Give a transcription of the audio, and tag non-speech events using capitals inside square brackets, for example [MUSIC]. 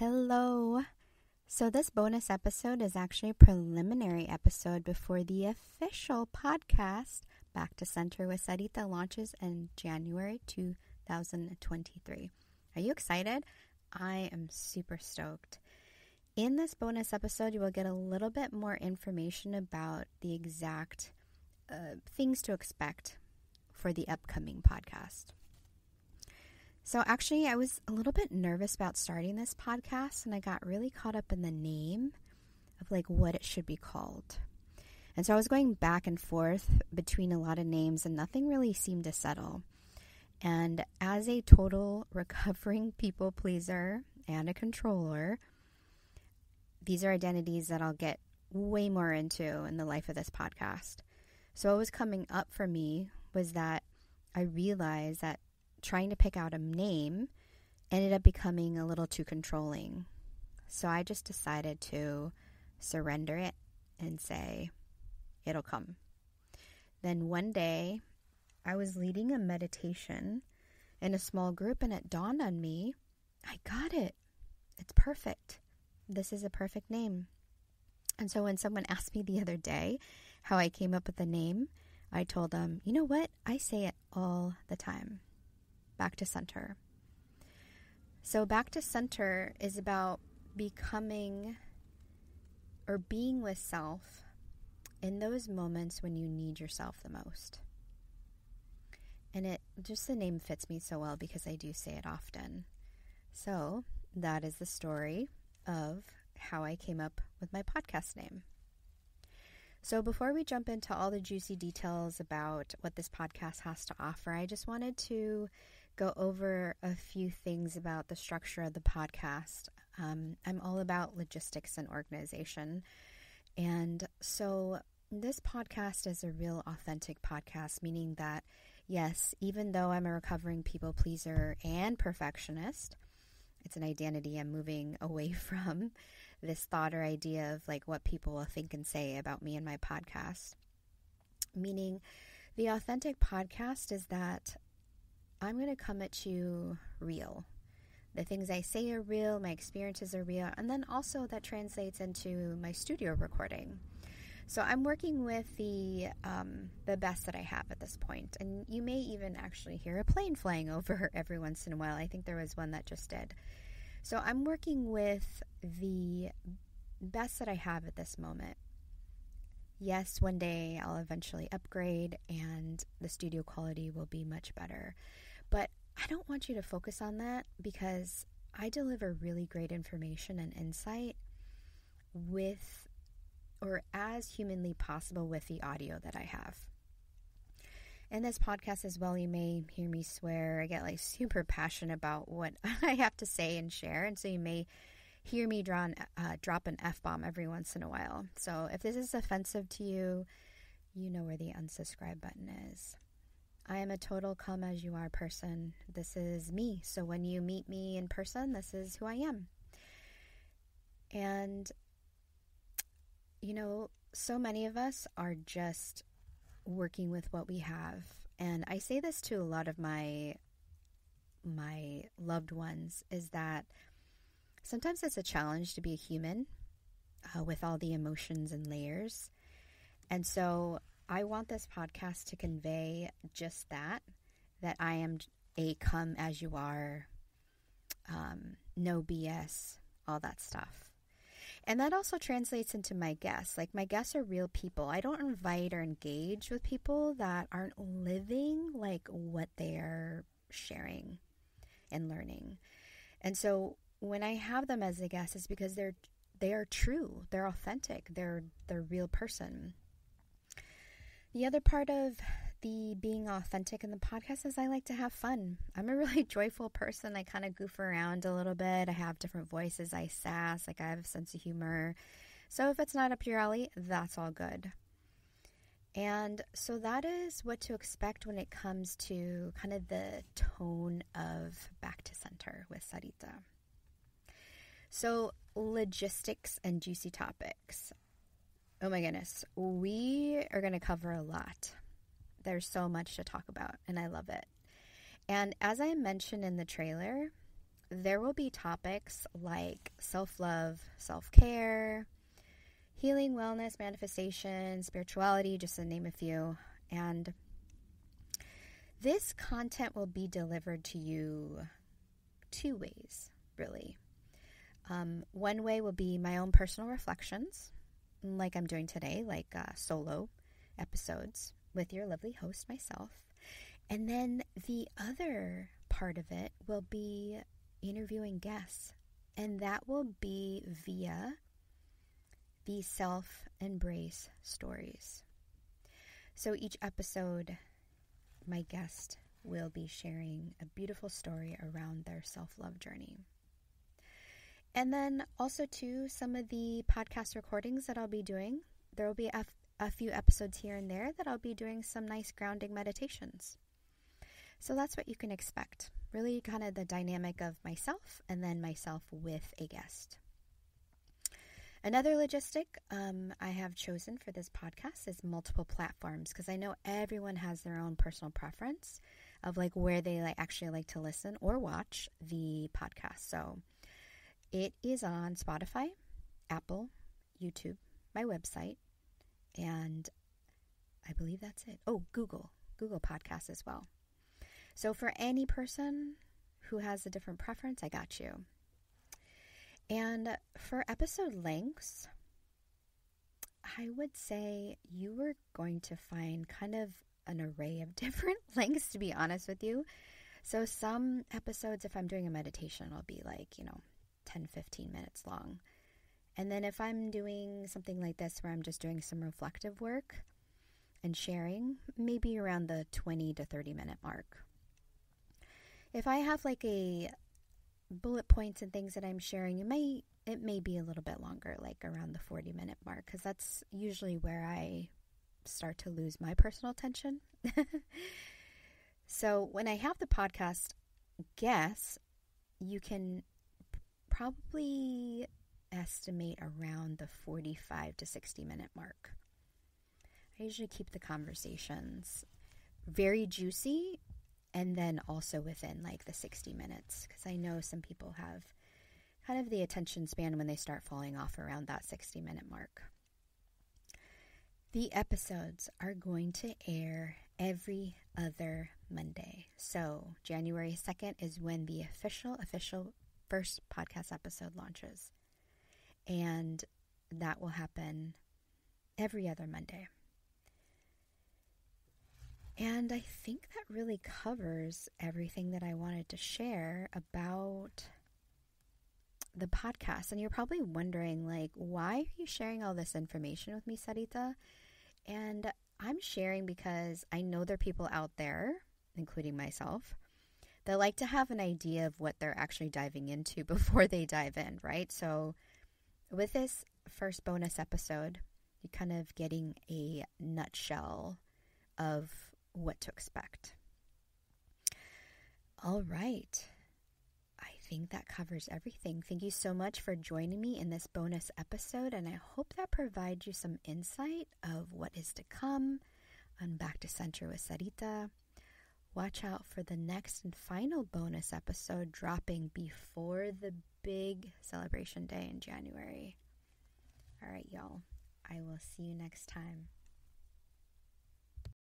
Hello. So, this bonus episode is actually a preliminary episode before the official podcast, Back to Center with Sarita, launches in January 2023. Are you excited? I am super stoked. In this bonus episode, you will get a little bit more information about the exact uh, things to expect for the upcoming podcast. So, actually, I was a little bit nervous about starting this podcast, and I got really caught up in the name of like what it should be called. And so I was going back and forth between a lot of names, and nothing really seemed to settle. And as a total [LAUGHS] recovering people pleaser and a controller, these are identities that I'll get way more into in the life of this podcast. So, what was coming up for me was that I realized that trying to pick out a name ended up becoming a little too controlling. So I just decided to surrender it and say, it'll come. Then one day, I was leading a meditation in a small group, and it dawned on me I got it. It's perfect. This is a perfect name. And so when someone asked me the other day how I came up with the name, I told them, you know what? I say it all the time back to center. So, back to center is about becoming or being with self in those moments when you need yourself the most. And it just the name fits me so well because I do say it often. So, that is the story of how I came up with my podcast name. So, before we jump into all the juicy details about what this podcast has to offer, I just wanted to go over a few things about the structure of the podcast. Um, I'm all about logistics and organization. And so this podcast is a real authentic podcast, meaning that, yes, even though I'm a recovering people pleaser and perfectionist, it's an identity I'm moving [LAUGHS] away from this thought or idea of like what people will think and say about me and my podcast. Meaning, the authentic podcast is that I'm going to come at you real. The things I say are real, my experiences are real, and then also that translates into my studio recording. So I'm working with the um, the best that I have at this point, and you may even actually hear a plane flying [LAUGHS] over every once in a while. I think there was one that just did. So I'm working with the best that I have at this moment. Yes, one day I'll eventually upgrade, and the studio quality will be much better. But I don't want you to focus on that because I deliver really great information and insight with or as humanly possible with the audio that I have. In this podcast as well, you may hear me swear. I get like [LAUGHS] super passionate about what [LAUGHS] I have to say and share. And so you may hear me draw an, uh, drop an F bomb every once in a while. So if this is offensive to you, you know where the unsubscribe button is. I am a total come as you are person. This is me. So when you meet me in person, this is who I am. And, you know, so many of us are just working with what we have. And I say this to a lot of my my loved ones is that sometimes it's a challenge to be a human uh, with all the emotions and layers. And so I want this podcast to convey just that that I am a come as you are, um, no BS, all that stuff. And that also translates into my guests. Like, my guests are real people. I don't invite or engage with people that aren't living like what they are sharing and learning. And so, when I have them as a guest, it's because they're they are true, they're authentic, they're they're real person. The other part of the being authentic in the podcast is I like to have fun. I'm a really [LAUGHS] joyful person. I kind of goof around a little bit. I have different voices. I sass, like I have a sense of humor. So if it's not up your alley, that's all good. And so that is what to expect when it comes to kind of the tone of Back to Center with Sarita. So, logistics and juicy topics. Oh my goodness. We are going to cover a lot. There's so much to talk about, and I love it. And as I mentioned in the trailer, there will be topics like self love, self care, healing, wellness, manifestation, spirituality, just to name a few. And this content will be delivered to you two ways, really. Um, one way will be my own personal reflections, like I'm doing today, like uh, solo episodes with your lovely host, myself. And then the other part of it will be interviewing guests, and that will be via the self embrace stories. So each episode, my guest will be sharing a beautiful story around their self love journey. And then also, too, some of the podcast recordings that I'll be doing, there will be a, a few episodes here and there that I'll be doing some nice grounding meditations. So that's what you can expect. Really, kind of the dynamic of myself and then myself with a guest. Another logistic um, I have chosen for this podcast is multiple platforms because I know everyone has their own personal preference of like where they like actually like to listen or watch the podcast. So it is on Spotify, Apple, YouTube, my website, and I believe that's it. Oh, Google, Google Podcasts as well. So for any person who has a different preference, I got you. And for episode lengths, I would say you were going to find kind of an array of [LAUGHS] different lengths, to be honest with you. So, some episodes, if I'm doing a meditation, will be like, you know, 10, 15 minutes long. And then if I'm doing something like this where I'm just doing some reflective work and sharing, maybe around the 20 to 30 minute mark. If I have like a bullet points and things that I'm sharing, it may it may be a little bit longer, like around the 40 minute mark, because that's usually where I start to lose my personal attention. [LAUGHS] so when I have the podcast guests, you can probably estimate around the 45 to 60 minute mark. I usually keep the conversations very juicy and then also within like the 60 minutes because I know some people have kind of the attention span when they start falling off around that 60 minute mark. The episodes are going to air every other Monday. So, January 2nd is when the official official first podcast episode launches. And that will happen every other Monday. And I think that really covers everything that I wanted to share about the podcast. And you're probably wondering, like, why are you sharing all this information with me, Sarita? And I'm sharing because I know there are people out there, including myself, that like to have an idea of what they're actually diving into [LAUGHS] before they dive in, right? So, with this first bonus episode, you're kind of getting a nutshell of what to expect. All right. I think that covers everything. Thank you so much for joining me in this bonus episode, and I hope that provides you some insight of what is to come on Back to Center with Sarita. Watch out for the next and final bonus episode dropping before the big celebration day in January. All right, y'all. I will see you next time.